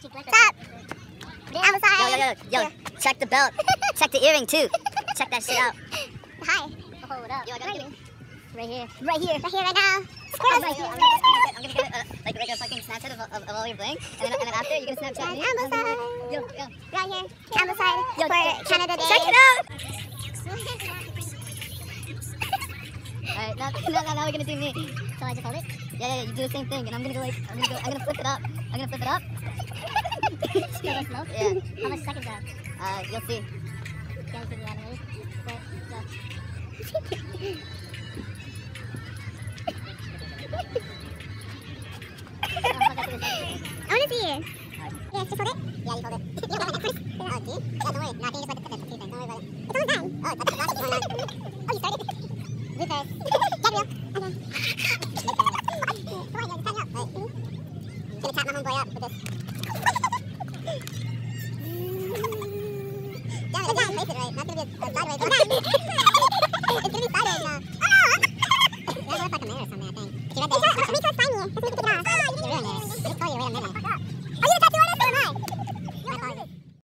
Stop. I'm sorry. Yo, yo, yo, yo, check the belt. check the earring too. Check that shit out. Hi. Hold up. Yo, I gotta get it. Right here. Right here. Right here, right now. I'm gonna, I'm gonna, I'm gonna get a, like, like a fucking Snapchat of, of, of all your bling, and then, and then after you're gonna Snapchat me. I'm. Yo, yo. Right here. I'm. Yo, for check- Canada Day. check it out. Alright, now, now, now, now we're gonna do me. So I just hold it? Yeah, yeah, yeah, you do the same thing, and I'm gonna go like, I'm gonna go, I'm gonna flip it up. I'm gonna flip it up. Yeah. How much seconds are? Uh, you'll see. Can you figure out ready? Set. I want to see you. Yeah, just hold it. Yeah, you hold it. You hold it first. Oh, do you? Yeah, don't worry. No, I think you just like to put the computer. Don't worry about it. It's on nine. Oh, I Lucas. Gabriel. Gonna tap my homeboy up with this. It right. Not gonna be a, a sideways. It's gonna be sideways now. Oh! That's gonna fuck a mirror or I think. That. It's not, it's not, it's not, it's not, it's not, it's not,